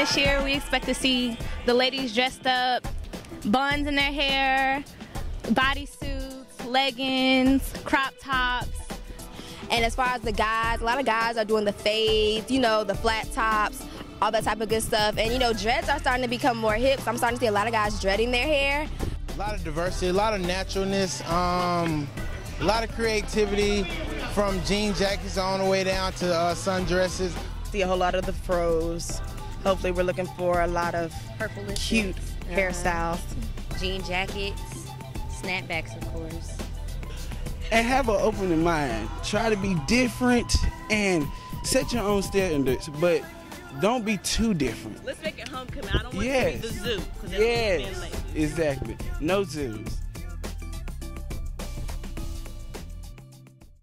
this year. We expect to see the ladies dressed up, buns in their hair, bodysuits, leggings, crop tops. And as far as the guys, a lot of guys are doing the fades, you know, the flat tops, all that type of good stuff. And you know, dreads are starting to become more hip. So I'm starting to see a lot of guys dreading their hair. A lot of diversity, a lot of naturalness, um, a lot of creativity from jean jackets on the way down to uh, sundresses. See a whole lot of the fros. Hopefully, we're looking for a lot of Purple cute uh-huh. hairstyles. jean jackets, snapbacks, of course. and have an open mind. Try to be different and set your own standards, but don't be too different. Let's make it homecoming. I don't want Yes. to be the zoo. 'cause that's Yes, being exactly. No zoos.